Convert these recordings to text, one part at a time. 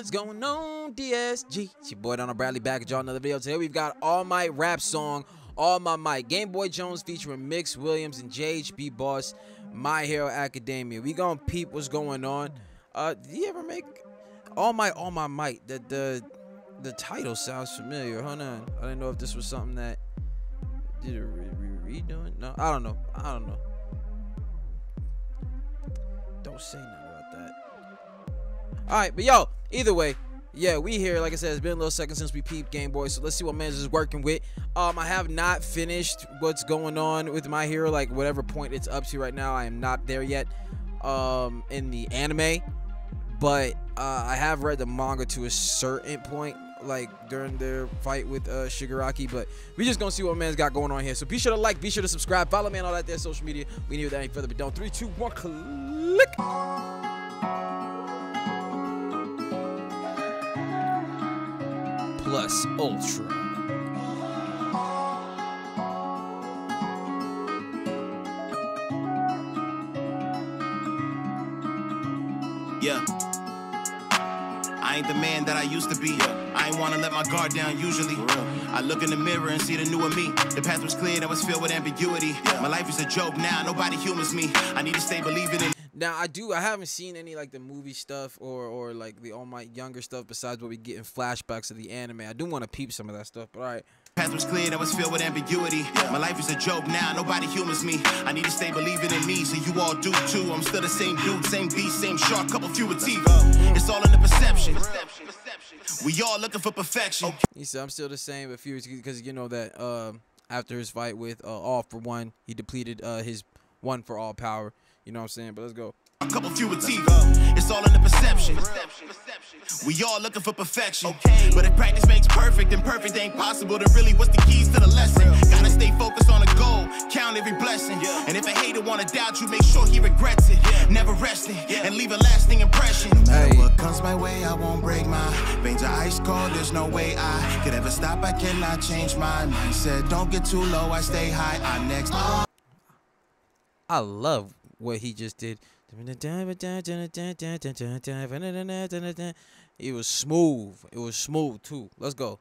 What's going on, DSG? It's your boy Darrnell Bradley back at y'all another video. Today we've got All Might rap song, All My Might. Game Boy Jones featuring Mix Williams and JHB Boss, My Hero Academia. We gonna peep what's going on. Uh, did he ever make All My All My Might? The the the title sounds familiar. Hold on, I didn't know if this was something that did a re re redoing. No, I don't know. I don't know. Don't say nothing. All right, but yo, either way, yeah, we here. Like I said, it's been a little second since we peeped Game Boy, so let's see what Mans is working with. Um, I have not finished what's going on with my hero, like whatever point it's up to right now. I am not there yet. Um, in the anime, but uh, I have read the manga to a certain point, like during their fight with uh, Shigaraki. But we just gonna see what man's got going on here. So be sure to like, be sure to subscribe, follow me on all that there social media. We need that any further but don't. Three, two, one, click. Plus Ultra. Yeah. I ain't the man that I used to be. I ain't wanna let my guard down usually. I look in the mirror and see the newer me. The past was clear, that was filled with ambiguity. Yeah. My life is a joke now, nobody humans me. I need to stay believing in. Now I do. I haven't seen any like the movie stuff or or like the All Might younger stuff besides what we get in flashbacks of the anime. I do want to peep some of that stuff. But all right. Past was clear, that was filled with ambiguity. My life is a joke now, nobody humans me. I need to stay believing in me, so you all do too. I'm still the same dude, same beast, same shark, couple fewer teeth. It's all in the perception. We all looking for perfection. He said, "I'm still the same, but furious because you know that um, after his fight with uh, All for One, he depleted uh, his One for All power. You know what I'm saying? But let's go." A couple fewer teeth. It's all in the perception. Perception. We all looking for perfection. Okay. But if practice makes perfect, then perfect ain't possible. Then really, what's the keys to the lesson? Gotta stay focused on a goal, count every blessing. And if a hater wanna doubt you, make sure he regrets it. Never resting and leave a lasting impression. No matter Hey. what comes my way, I won't break my veins are ice cold. There's no way I could ever stop. I cannot change my mindset. Don't get too low, I stay high. I'm next. I love what he just did. It was smooth. It was smooth too. Let's go.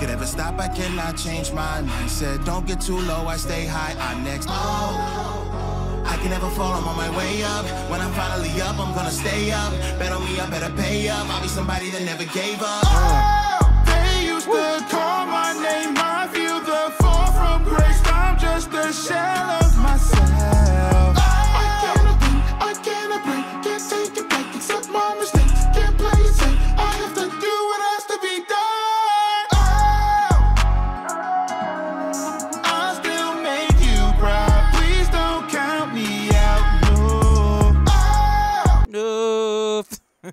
Could ever stop, I cannot change my mindset. Don't get too low, I stay high, I'm next. Oh, I can never fall, I'm on my way up. When I'm finally up, I'm gonna stay up. Bet on me, I better pay up. I'll be somebody that never gave up. They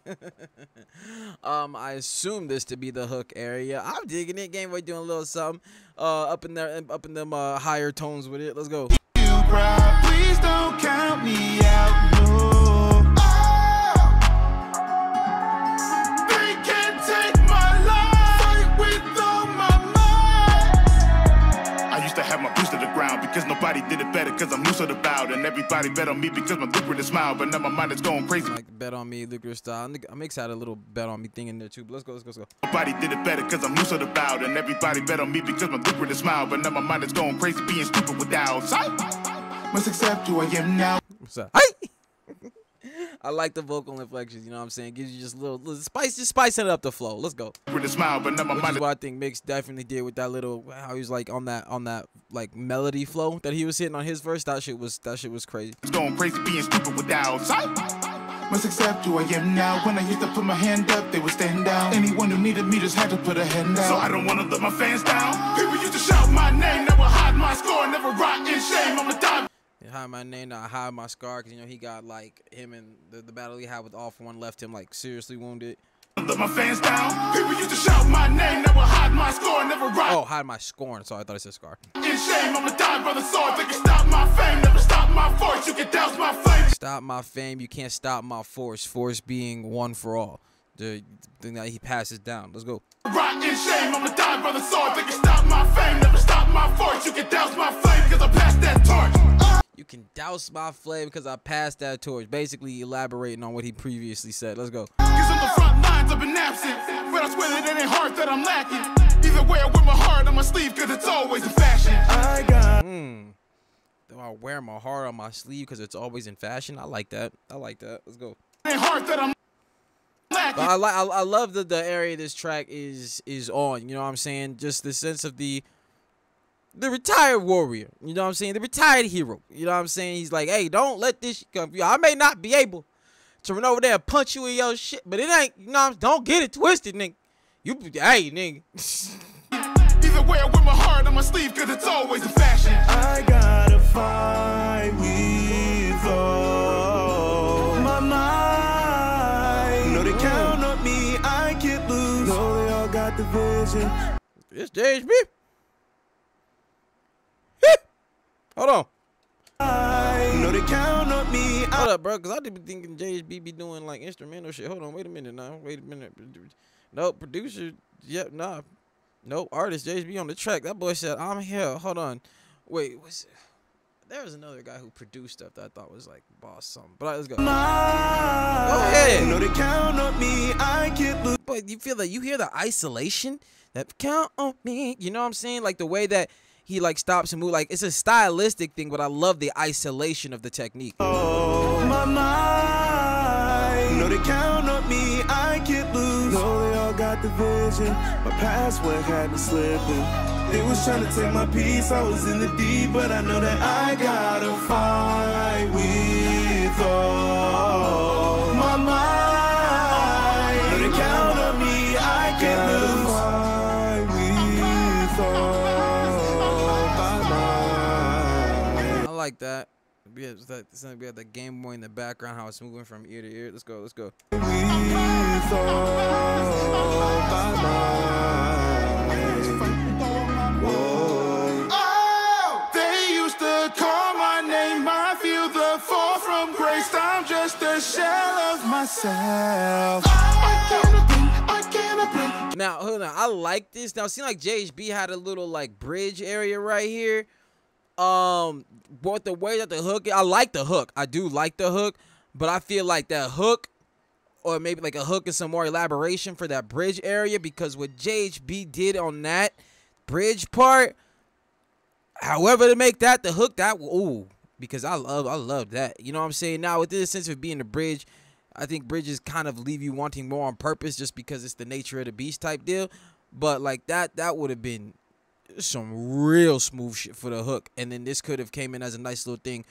um, I assume this to be the hook area. I'm digging it. Game Boy doing a little something. Uh, up in there, up in them uh, higher tones with it. Let's go. Nobody did it better because I'm loose of the bout and everybody bet on me because my lucrative smile but now my mind is going crazy Like bet on me, lucrative style. I'm, excited. A little bet on me thing in there too. But let's go. Let's go. Let's go. nobody did it better because I'm loose of the bout and everybody bet on me because my lucrative smile but now my mind is going crazy being stupid without sight Must accept who I am now. What's up? Hey! I like the vocal inflections. You know what I'm saying? Gives you just a little, little spice, just spicing it up the flow. Let's go. lucrative smile but Which mind what I think Mix definitely did with that little how he was like on that on that like melody flow that he was hitting on his verse. That shit was that shit was crazy. is going crazy being stupid without sight Must accept who I am now. When I used to put my hand up, they would stand down. Anyone who needed me just had to put a hand down. so I don't want to let my fans down people used to shout my name never hide my score never rot in shame I'm a Hide my name, not hide my scar, because you know he got like him and the, the battle he had with All for One left him like seriously wounded. let my fans down people used to shout my name never hide my score never rot Oh, hide my scorn. Sorry, I thought it said scar. in shame I'm a die by the sword they can stop my fame never stop my force you can douse my flame Stop my fame, you can't stop my force. Force being one for all. The thing that he passes down. Let's go. Rot in shame, I'ma die by the sword. They can stop my fame, never stop my force. You can douse my flame, cause I passed that torch. You can douse my flame because I passed that torch. Basically elaborating on what he previously said. Let's go. Cause on the front lines I've been absent. But I swear that it ain't hard that I'm lacking. Either way, I wear my heart on my sleeve, cause it's always in fashion. I got Hmm. Do I wear my heart on my sleeve because it's always in fashion? I like that. I like that. Let's go. It ain't hard that I'm. But I like I, I love that the area this track is is on. You know what I'm saying? Just the sense of the the retired warrior. You know what I'm saying? The retired hero. You know what I'm saying? He's like, hey, don't let this come. I may not be able to run over there and punch you in your shit, but it ain't. You know, what I'm- don't get it twisted, nigga. You, hey, nigga. Either way, I wear my heart on my sleeve, cause it's always in fashion. I gotta fight with all my mind. No, they count on me, I can't lose. No, they all got the vision. it's JHB. Hold on. No, they count on me, Hold up, bro, because I did be thinking JHB be doing like instrumental shit. Hold on, wait a minute now. Wait a minute. Nope, producer. Yep, nah. Nope, artist JHB on the track. That boy said, I'm here. Hold on. Wait, what's there was another guy who produced stuff that I thought was like boss something. But right, let's go. Go ahead. No, they count on me, I can't lose. But you feel that you hear the isolation that count on me. You know what I'm saying? Like the way that he like stops and move. Like it's a stylistic thing, but I love the isolation of the technique. Oh, my mind. No, they count on me, I can't lose. No, they all got the vision. My password had me slipping. They was trying to take my peace, I was in the deep, but I know that I gotta fight with all my mind. Like that. We have that. it's like We have the Game Boy in the background, how it's moving from ear to ear. Let's go. Let's go. with all my mind. Whoa. Oh, they used to call my name. I feel the fall from grace. I'm just a shell of myself. I cannot breathe. I cannot breathe. Now, hold on. I like this. Now, it seemed like JHB had a little like bridge area right here. Um, but the way that the hook, I like the hook. I do like the hook, but I feel like that hook, or maybe like a hook and some more elaboration for that bridge area because what JHB did on that bridge part, however to make that the hook, that ooh, because I love, I love that. You know what I'm saying? Now, within the sense of being a bridge, I think bridges kind of leave you wanting more on purpose just because it's the nature of the beast type deal. But like that, that would have been some real smooth shit for the hook, and then this could have came in as a nice little thing.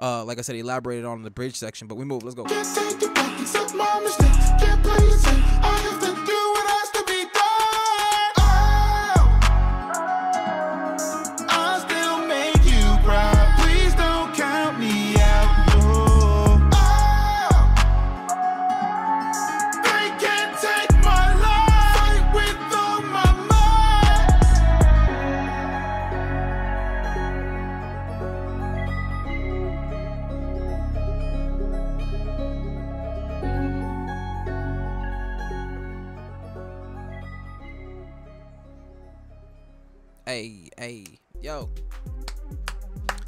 Uh, like I said, elaborated on the bridge section. But we move. Let's go. Hey, hey, yo.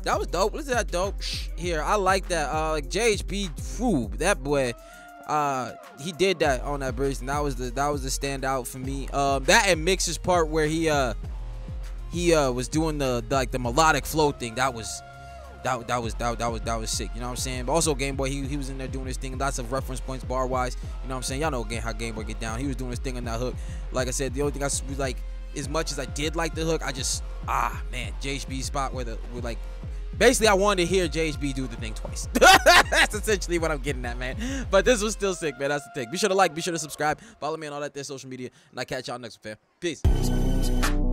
That was dope. Listen to that dope Shh, here. I like that. Uh, like JHB, whew, that boy. Uh, he did that on that bridge, and that was the that was the standout for me. Um, that and Mix's part where he uh he uh was doing the, the like the melodic flow thing. That was that that was that, that was that was sick. You know what I'm saying? But also Game Boy, he, he was in there doing his thing. Lots of reference points bar wise. You know what I'm saying? Y'all know how Game Boy get down. He was doing his thing on that hook. Like I said, the only thing I was like, as much as I did like the hook, I just ah man, JHB spot where the where like. Basically, I wanted to hear JHB do the thing twice. That's essentially what I'm getting at, man. But this was still sick, man. That's the thing. Be sure to like, be sure to subscribe, follow me on all that there social media, and I catch y'all next one, fam. Peace.